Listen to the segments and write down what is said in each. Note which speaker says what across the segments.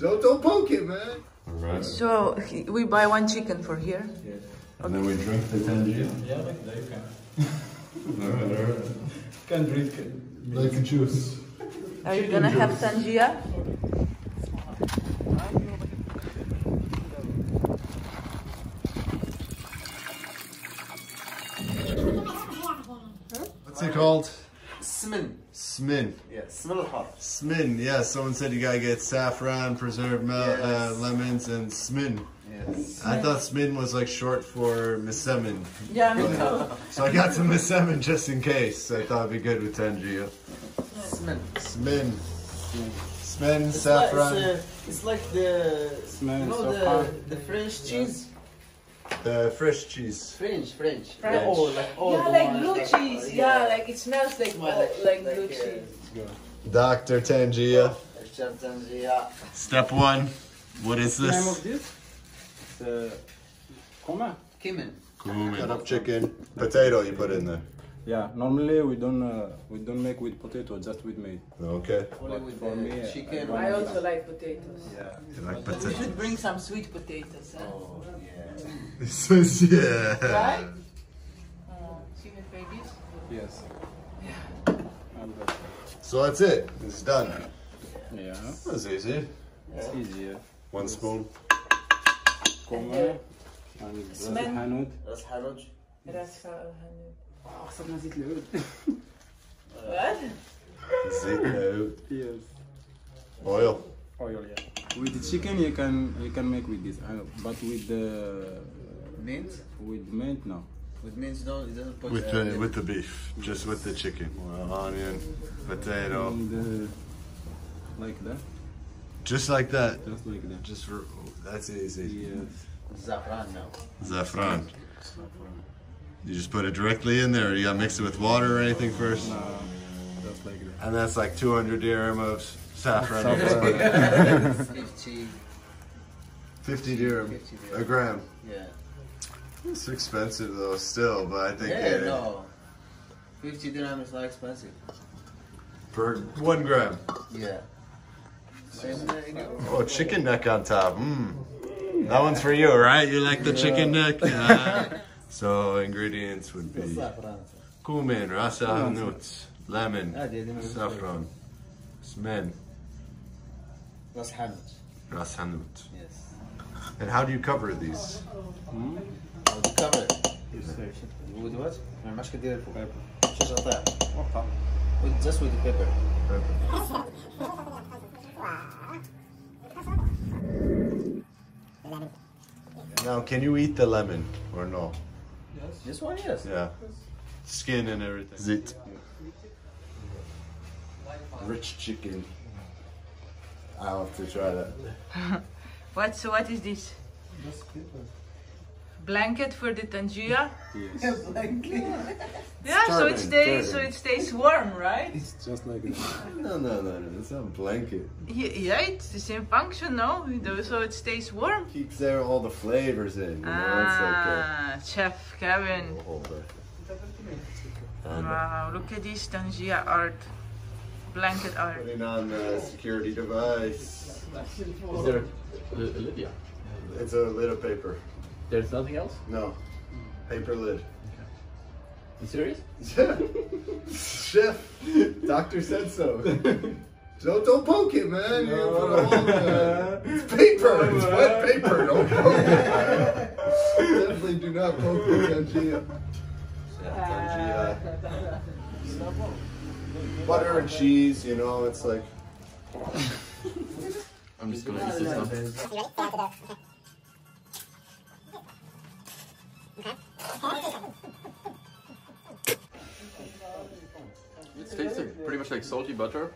Speaker 1: Don't, don't poke it, man.
Speaker 2: All right.
Speaker 3: So we buy one chicken for here. Yes.
Speaker 2: And then we drink the Tangia.
Speaker 4: Yeah, like that you can.
Speaker 2: All right, all right.
Speaker 4: Can drink.
Speaker 1: Like juice.
Speaker 3: Are you gonna have tangia?
Speaker 1: What's it called?
Speaker 5: Smin.
Speaker 1: Smin.
Speaker 5: Yeah, smell hot.
Speaker 1: Smin, yeah. Someone said you gotta get saffron, preserved mel- uh, lemons, and smin.
Speaker 5: Yes.
Speaker 1: I thought smin was like short for msemmen.
Speaker 3: Yeah, me too.
Speaker 1: So I got some msemmen just in case. I thought it'd be good with tangia.
Speaker 5: Smin.
Speaker 1: Smin. Smin,
Speaker 5: It's like,
Speaker 1: saffron.
Speaker 5: it's, uh, it's like the
Speaker 4: Smell
Speaker 5: you know
Speaker 4: so
Speaker 5: the the French cheese.
Speaker 1: The fresh cheese.
Speaker 5: French, French.
Speaker 3: French.
Speaker 5: The old, like old
Speaker 3: Yeah, like
Speaker 5: ones,
Speaker 3: blue
Speaker 5: like-
Speaker 3: cheese. Yeah, like it smells like
Speaker 5: Smell
Speaker 3: oh, like blue
Speaker 5: like,
Speaker 3: cheese.
Speaker 1: Dr. Tangia.
Speaker 5: uh, Tangia.
Speaker 1: Step one. What is
Speaker 4: The name of
Speaker 1: this?
Speaker 4: this? It's uh, Koma.
Speaker 5: Cumin.
Speaker 1: Cut up chicken. Potato you put in there.
Speaker 4: Yeah, normally we don't uh, we don't make with potato, just with meat.
Speaker 1: Okay.
Speaker 5: Only with
Speaker 4: for me, uh, I
Speaker 5: chicken.
Speaker 4: don't
Speaker 3: I also like potatoes.
Speaker 4: Yeah.
Speaker 1: You like
Speaker 3: We
Speaker 1: potato?
Speaker 3: should bring some sweet potatoes, huh?
Speaker 5: Oh, yeah.
Speaker 1: This is, yeah.
Speaker 3: Right? Oh, chicken babies.
Speaker 4: Yes. And that's
Speaker 1: So that's it. It's done.
Speaker 4: yeah,
Speaker 1: That's easy.
Speaker 4: it's easy. Yeah.
Speaker 1: One spoon.
Speaker 4: Koma and
Speaker 3: Smen.
Speaker 4: Hanout.
Speaker 5: That's haluj.
Speaker 3: Ras hanout.
Speaker 4: Oh, someone zit load.
Speaker 3: what?
Speaker 1: Zit load.
Speaker 4: Yes.
Speaker 1: Oil.
Speaker 4: Oil, yeah. With the chicken you can you can make with this, uh, but with the
Speaker 5: mint.
Speaker 4: With mint, no.
Speaker 5: With mint, no. It doesn't put.
Speaker 1: With
Speaker 5: uh,
Speaker 1: the, the with the beef, yes. just with the chicken, well, onion, potato.
Speaker 4: And, uh, like that.
Speaker 1: Just like that.
Speaker 4: Just like that.
Speaker 1: Just for, oh, that's easy.
Speaker 4: Yes.
Speaker 5: Zafran now.
Speaker 1: Zafran. Zafran. You just put it directly in there. You gotta mix it with water or anything first.
Speaker 4: Just like that.
Speaker 1: And that's like 200 dirham of saffron.
Speaker 5: 50.
Speaker 1: 50 dirham
Speaker 5: 50 dirham.
Speaker 1: a gram.
Speaker 5: Yeah.
Speaker 1: It's expensive though, still, but I think
Speaker 5: Yeah,
Speaker 1: uh,
Speaker 5: no. 50 dirham is not expensive.
Speaker 1: per one gram.
Speaker 5: Yeah.
Speaker 1: Oh, chicken neck on top. Mmm. That one's for you, right? You like the chicken neck? Yeah. so ingredients would be
Speaker 5: Zafran.
Speaker 1: cumin, rasa hanut, lemon,
Speaker 5: Ah, دي- دي من-
Speaker 1: saffron, smen,
Speaker 5: That's haluj.
Speaker 1: ras hanut.
Speaker 5: Yes.
Speaker 1: And how do you cover these?
Speaker 5: I'll cover it. With what? ما ينفعش كده فوق. مش قطع. With just with the pepper.
Speaker 1: Now, can you eat the lemon or no?
Speaker 5: This one, yes.
Speaker 1: Yeah. Skin and everything. Zit. Rich chicken. I'll have to try that.
Speaker 3: What, so what is this? Blanket for the tangia?
Speaker 4: Yes.
Speaker 3: Yeah, so it
Speaker 1: Turban,
Speaker 3: stays so it stays warm, right?
Speaker 4: It's just like a
Speaker 1: No, no, no, no. It's not a blanket.
Speaker 3: Ye- Yeah, it's the same function, no? Though, So it stays warm.
Speaker 1: Keeps there all the flavors in. You know, it's like a
Speaker 3: Ah, Chef Kevin. Wow, uh, look at this tangia art. Blanket art.
Speaker 1: putting on the security device.
Speaker 6: Is there a lid? Yeah.
Speaker 1: It's a little paper.
Speaker 6: There's nothing else?
Speaker 1: No. Paper lid.
Speaker 6: You serious?
Speaker 1: Chef, doctor said so. Don't, don't poke it, man. You put a hole in it. It's paper. It's wet paper. Don't poke it. Definitely do not poke the Tangia. Tangia. Butter and cheese, you know, it's like.
Speaker 6: I'm just gonna eat this now. It tastes like, pretty much like salty butter,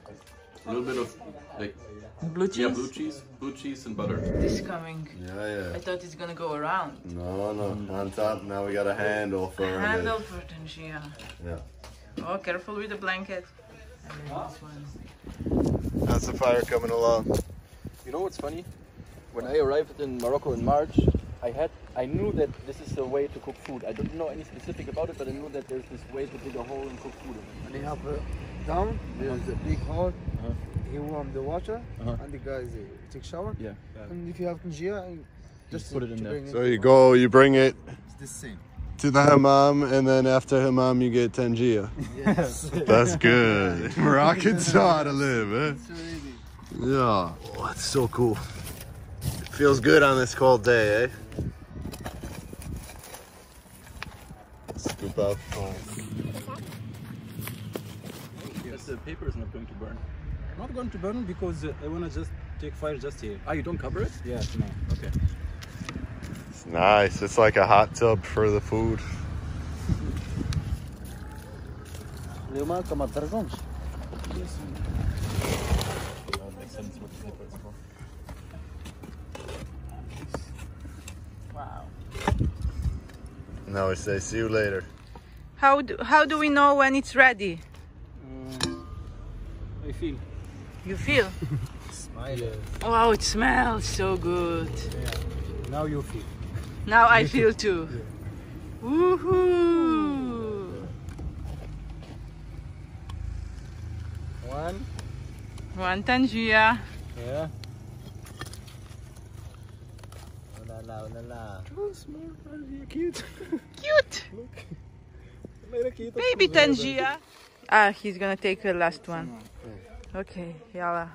Speaker 6: a little bit of like
Speaker 3: Blue
Speaker 6: yeah
Speaker 3: cheese.
Speaker 6: blue cheese, blue cheese and butter.
Speaker 3: This coming.
Speaker 1: Yeah, yeah.
Speaker 3: I thought it's gonna go around.
Speaker 1: No, no. On top, now we got a handle for our
Speaker 3: Handle
Speaker 1: lid.
Speaker 3: for tangia.
Speaker 1: Yeah.
Speaker 3: Oh, careful with the blanket. That's then this one.
Speaker 1: How's the fire coming along?
Speaker 6: You know what's funny? When I arrived in Morocco in March, I had I knew that this is the way to cook food. I didn't know any specific about it, but I knew that there's this way to dig a hole and cook food in it.
Speaker 5: And they have a down, there's a big hole. he warm the water,
Speaker 6: Uh-huh.
Speaker 5: and the guys uh, take shower.
Speaker 6: Yeah.
Speaker 5: And if you have tangia, just
Speaker 6: put it in there.
Speaker 1: So you go, you bring it
Speaker 5: It's the same.
Speaker 1: to the hammam, and then after hammam, you get tangia.
Speaker 5: Yes.
Speaker 1: That's good. Moroccan saw how to live, eh?
Speaker 5: It's already.
Speaker 1: Yeah. Oh, that's so cool. It feels good on this cold day, eh? scoop up. Oh.
Speaker 6: Yes, the paper is not going to burn.
Speaker 4: Not going to burn because uh, I want to just take fire just here.
Speaker 6: Ah, you don't cover it?
Speaker 4: Yeah, no.
Speaker 6: Okay.
Speaker 1: It's nice. It's like a hot tub for the food.
Speaker 3: Yes.
Speaker 1: Now we say see you later.
Speaker 3: How do, how do we know when it's ready?
Speaker 4: Um, I feel.
Speaker 3: You feel?
Speaker 5: Smile.
Speaker 3: Wow, it smells so good.
Speaker 4: Now you feel.
Speaker 3: Now I feel too. Woohoo!
Speaker 4: One.
Speaker 3: One tangia.
Speaker 4: Yeah.
Speaker 5: Oh la la, oh la la.
Speaker 4: Oh, small, cute.
Speaker 3: Cute!
Speaker 4: Look.
Speaker 3: Baby tangia. Ah, he's gonna take the last one. Okay, yalla.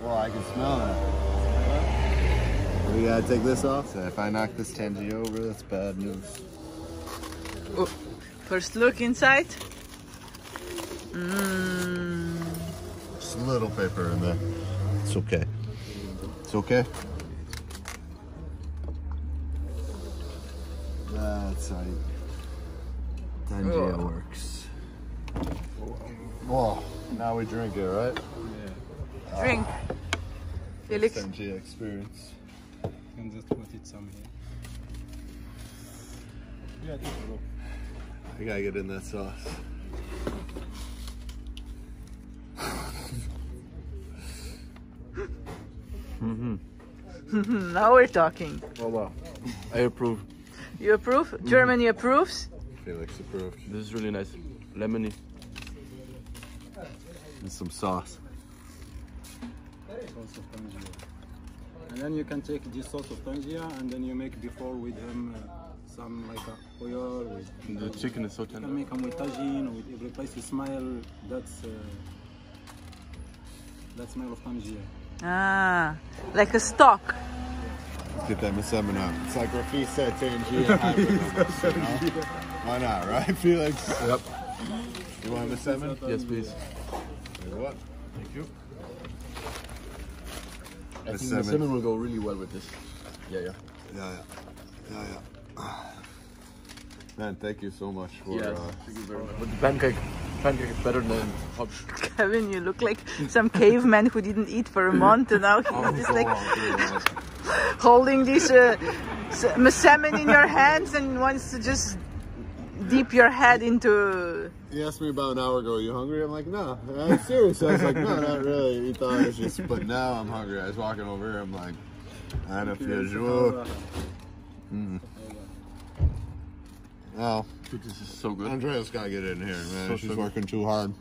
Speaker 1: Well, I can smell that. We gotta take this off. So if I knock this tangy over, that's bad news.
Speaker 3: First look inside. Mmm.
Speaker 1: Just a little paper in there. It's okay. It's okay. That's how you- Tangia
Speaker 3: Oh.
Speaker 1: works. Whoa, now we drink it, right? Ah.
Speaker 3: Drink. Felix.
Speaker 1: Tangia experience.
Speaker 4: can just put it some here. Yeah, this will go.
Speaker 1: I gotta get in that sauce.
Speaker 3: Now we're talking.
Speaker 6: Oh wow. I approve.
Speaker 3: You approve? Germany approves?
Speaker 1: Felix approved.
Speaker 6: This is really nice. Lemony.
Speaker 1: And some sauce.
Speaker 4: Sauce of Tangia. And then you can take this sauce of Tangia and then you make before with them uh, some like a oil with
Speaker 6: The chicken is so tender.
Speaker 4: You can make them with tagine with every place you smell that's uh, that smell of Tangia.
Speaker 3: Ah, like a stock.
Speaker 1: Let's get that msemmen out. It's like rfissa Tangia hybrid almost, you know? Why not, right, Felix?
Speaker 6: Yep.
Speaker 1: You want msemmen?
Speaker 6: Yes, please.
Speaker 1: Tell you what?
Speaker 6: Thank you. I
Speaker 1: The
Speaker 6: think the
Speaker 1: salmon.
Speaker 6: salmon will go really well with this. Yeah, yeah.
Speaker 1: Yeah, yeah. Yeah, yeah. Man, thank you so much for
Speaker 6: yes.
Speaker 1: uh,
Speaker 6: Thank you very much. But the pancake, pancake is better than hot.
Speaker 3: Kevin, you look like some caveman who didn't eat for a month and now
Speaker 1: Oh,
Speaker 3: he's just like holding this uh, salmon in your hands and wants to just dip your head into.
Speaker 1: He asked me about an hour ago, you hungry? I'm like, no. I'm serious. I was like, no, not really. He thought I was just, but now I'm hungry. I was walking over here, I'm like, I don't feel jour. Oh,
Speaker 6: Dude, this is so good.
Speaker 1: Andreja's gotta get in here, man.
Speaker 6: So,
Speaker 1: She's
Speaker 6: so
Speaker 1: working too hard.